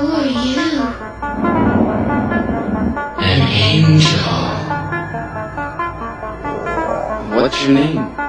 Who are you? An angel. What's your name?